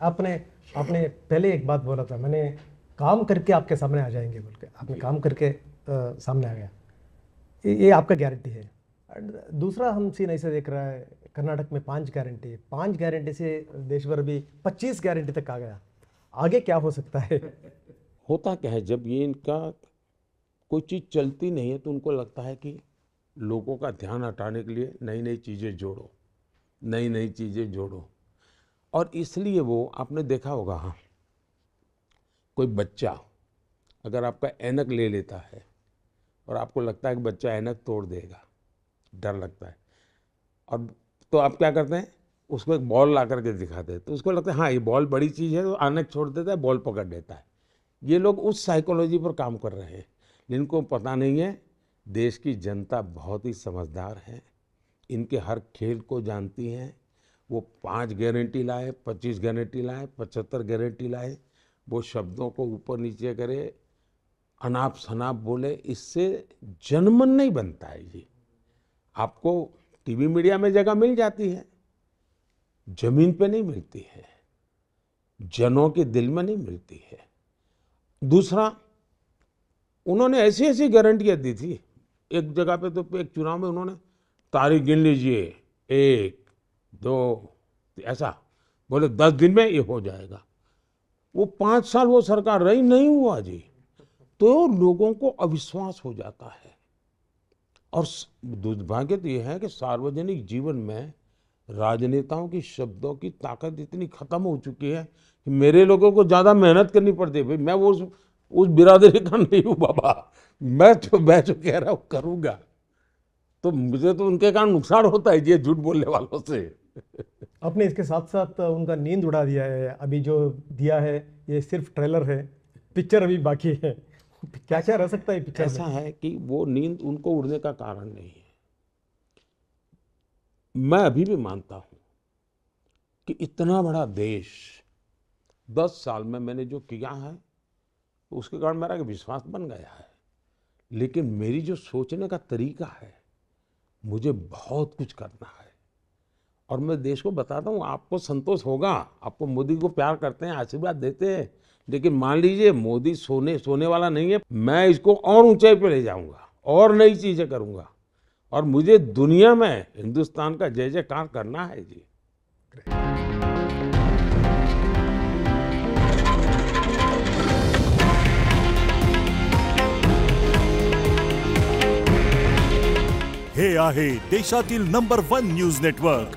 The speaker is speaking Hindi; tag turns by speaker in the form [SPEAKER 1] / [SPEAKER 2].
[SPEAKER 1] आपने आपने पहले एक बात बोला था मैंने काम करके आपके सामने आ जाएँगे बोल के आपने काम करके आ, सामने आ गया। ये, ये आपका गारंटी है। दूसरा हम सीन ऐसे देख रहा है कर्नाटक में पाँच गारंटी पाँच गारंटी से देश भर अभी पच्चीस गारंटी तक आ गया। आगे क्या हो सकता है?
[SPEAKER 2] होता क्या है जब ये इनका कोई चीज़ चलती नहीं है तो उनको लगता है कि लोगों का ध्यान हटाने के लिए नई नई चीज़ें जोड़ो। नई नई चीज़ें जोड़ो। और इसलिए वो, आपने देखा होगा हाँ कोई बच्चा अगर आपका ऐनक ले लेता है और आपको लगता है कि बच्चा ऐनक तोड़ देगा, डर लगता है। और तो आप क्या करते हैं? उसको एक बॉल ला करके दिखाते हैं तो उसको लगता है हाँ ये बॉल बड़ी चीज़ है तो ऐनक छोड़ देता है, बॉल पकड़ लेता है। ये लोग उस साइकोलॉजी पर काम कर रहे हैं, जिनको पता नहीं है, देश की जनता बहुत ही समझदार है, इनके हर खेल को जानती हैं वो पाँच गारंटी लाए, पच्चीस गारंटी लाए, पचहत्तर गारंटी लाए, वो शब्दों को ऊपर नीचे करे, अनाप शनाप बोले, इससे जनमन नहीं बनता है जी आपको टीवी मीडिया में जगह मिल जाती है, ज़मीन पे नहीं मिलती है, जनों के दिल में नहीं मिलती है। दूसरा, उन्होंने ऐसी ऐसी गारंटियाँ दी थी, एक जगह पे तो एक चुनाव में उन्होंने, तारीख गिन लीजिए, एक दो ऐसा बोले दस दिन में ये हो जाएगा। वो पाँच साल वो सरकार रही नहीं हुआ जी तो लोगों को अविश्वास हो जाता है। और दुर्भाग्य तो ये है कि सार्वजनिक जीवन में राजनेताओं की शब्दों की ताकत इतनी खत्म हो चुकी है कि मेरे लोगों को ज़्यादा मेहनत करनी पड़ती है। भाई मैं वो उस, उस बिरादरी का नहीं हूँ बाबा। मैं तो मैं जो कह रहा हूँ करूँगा। तो मुझे तो उनके कारण नुकसान होता है ये झूठ बोलने वालों से।
[SPEAKER 1] आपने इसके साथ साथ उनका नींद उड़ा दिया है। अभी जो दिया है ये सिर्फ़ ट्रेलर है। पिक्चर अभी बाकी है। क्या क्या रह सकता है पिक्चर
[SPEAKER 2] ऐसा है कि वो नींद उनको उड़ने का कारण नहीं है। मैं अभी भी मानता हूँ कि इतना बड़ा देश दस साल में मैंने जो किया है उसके कारण मेरा विश्वास बन गया है। लेकिन मेरी जो सोचने का तरीका है मुझे बहुत कुछ करना है। और मैं देश को बताता हूँ, आपको संतोष होगा। आपको मोदी को प्यार करते हैं, आशीर्वाद देते हैं। लेकिन मान लीजिए, मोदी सोने सोने वाला नहीं है, मैं इसको और ऊंचाई पर ले जाऊँगा, और नई चीज़ें करूँगा। और मुझे दुनिया में हिंदुस्तान का जय जयकार करना है जी।
[SPEAKER 3] हे आहे, देशातील नंबर वन न्यूज़ नेटवर्क